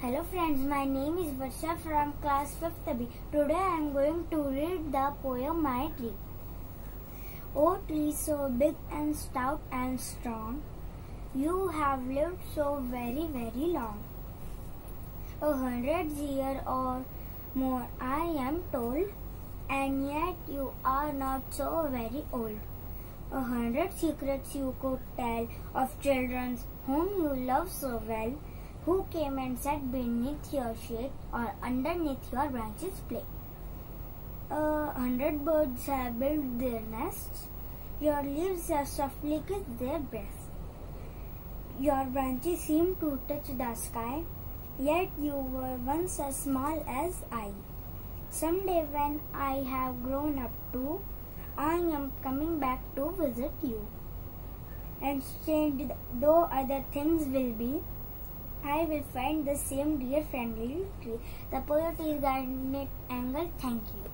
Hello friends, my name is Varsha from class 5th B. Today I am going to read the poem My Tree. O tree so big and stout and strong, you have lived so very very long. A hundred years or more I am told, and yet you are not so very old. A hundred secrets you could tell of children whom you love so well, who came and sat beneath your shade or underneath your branches play. A hundred birds have built their nests, your leaves have softly kissed their breasts. Your branches seem to touch the sky, yet you were once as small as I. Someday when I have grown up too, I am coming back to visit you. And strange though other things will be, I will find the same dear friendly tree. The poet is Garnet Angle. Thank you.